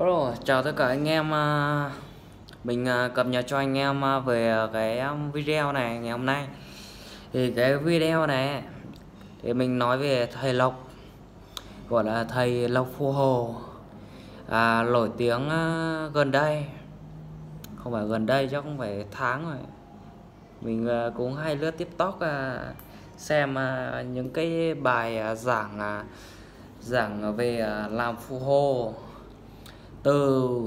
Rồi, chào tất cả anh em à, Mình à, cập nhật cho anh em à, về cái video này ngày hôm nay. Thì cái video này Thì mình nói về thầy Lộc Gọi là thầy Lộc Phù Hồ à, Nổi tiếng gần đây. Không phải gần đây chứ không phải tháng rồi. Mình cũng hay lướt tiktok Xem những cái bài giảng Giảng về làm phù hồ từ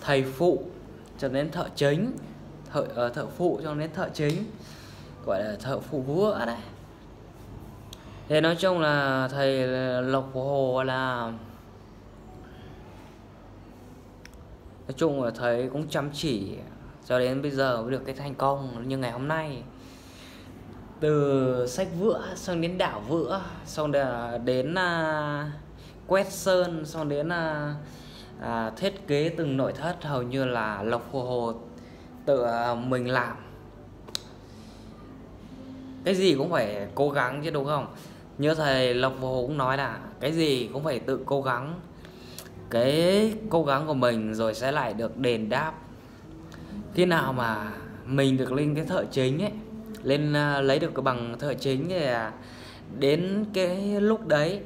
thầy phụ cho đến thợ chính thợ uh, thợ phụ cho đến thợ chính gọi là thợ phụ vữa đấy. Thì nói chung là thầy lộc của hồ là nói chung là thầy cũng chăm chỉ cho đến bây giờ mới được cái thành công như ngày hôm nay. Từ sách vữa sang đến đảo vữa xong đến uh, quét sơn xong đến à, à, thiết kế từng nội thất hầu như là lộc hồ hồ tự à, mình làm. Cái gì cũng phải cố gắng chứ đúng không? Như thầy lộc hồ cũng nói là cái gì cũng phải tự cố gắng. Cái cố gắng của mình rồi sẽ lại được đền đáp. Khi nào mà mình được lên cái thợ chính ấy lên à, lấy được cái bằng thợ chính thì à, đến cái lúc đấy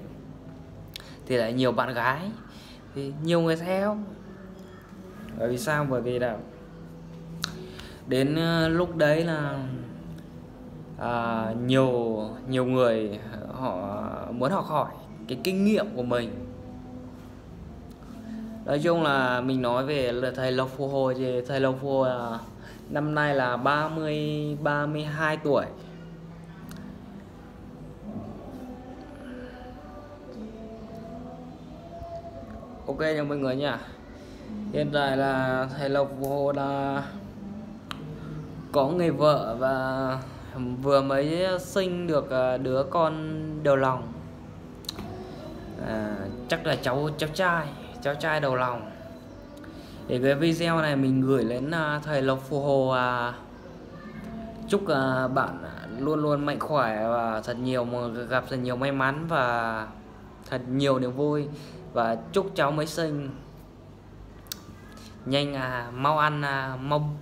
thì lại nhiều bạn gái. Thì nhiều người theo. Bởi vì sao? Bởi vì là đến ờ, lúc đấy là à, nhiều nhiều người họ muốn học hỏi cái kinh nghiệm của mình. Nói chung là mình nói về thầy Lộc Phù Hồ thì thầy Lộc Phù Hồ là năm nay là 30 32 tuổi. Ok nha mọi người nha. Hiện tại là thầy lộc hồ đã có người vợ và vừa mới sinh được à, đứa con đầu lòng. À, chắc là cháu cháu trai cháu trai đầu lòng. Để cái video này mình gửi đến à, thầy lộc phù hồ à, chúc à, bạn luôn luôn mạnh khỏe và thật nhiều gặp thật nhiều may mắn và thật nhiều niềm vui. Và chúc cháu mới sinh nhanh à, mau ăn à, mau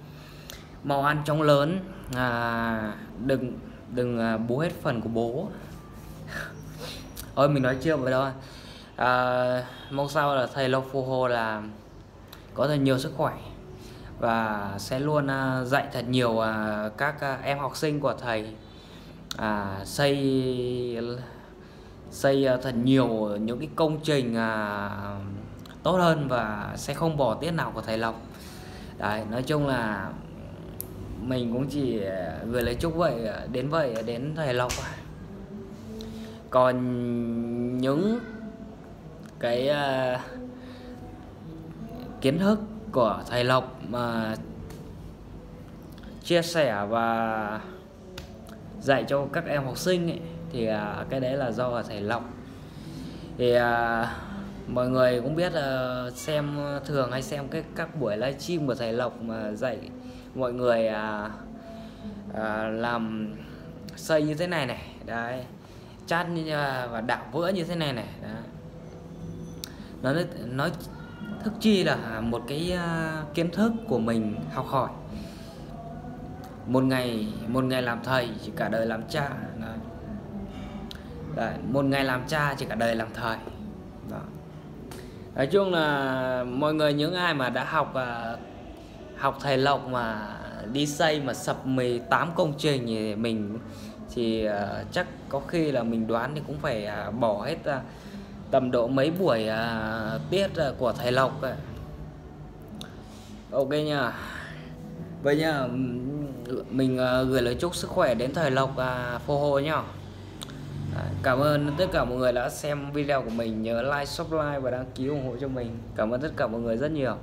mau ăn chóng lớn. À, đừng đừng à, bố hết phần của bố. Ôi mình nói chưa vậy đâu. À, mong sao là thầy Lộc Phù Hồ là có thật nhiều sức khỏe và sẽ luôn à, dạy thật nhiều à, các à, em học sinh của thầy à, xây xây ờ, thật nhiều những cái công trình à, tốt hơn và sẽ không bỏ tiết nào của thầy Lộc. Đấy nói chung là mình cũng chỉ ờ, gửi lời chúc vậy ờ, đến vậy đến thầy Lộc còn những cái à, kiến thức của thầy Lộc mà chia sẻ và dạy cho các em học sinh ấy, thì à, cái đấy là do thầy lọc thì à, mọi người cũng biết là xem thường hay xem cái các buổi livestream của thầy lộc mà dạy mọi người à, à, làm xây như thế này này đấy chát như à, và đảo vữa như thế này này đấy. nó nói thức chi là một cái à, kiến thức của mình học hỏi một ngày một ngày làm thầy chỉ cả đời làm cha đấy. Đấy, một ngày làm cha chỉ cả đời làm thầy Đó. nói chung là mọi người những ai mà đã học à, học thầy lộc mà đi xây mà sập 18 công trình thì mình thì uh, chắc có khi là mình đoán thì cũng phải uh, bỏ hết uh, tầm độ mấy buổi uh, tiết uh, của thầy lộc uh. ok nha vậy nha mình ờ, gửi lời chúc sức khỏe đến thầy lộc và phô hồ nhá. Cảm ơn tất cả mọi người đã xem video của mình Nhớ like, subscribe và đăng ký ủng hộ cho mình. Cảm ơn tất cả mọi người rất nhiều.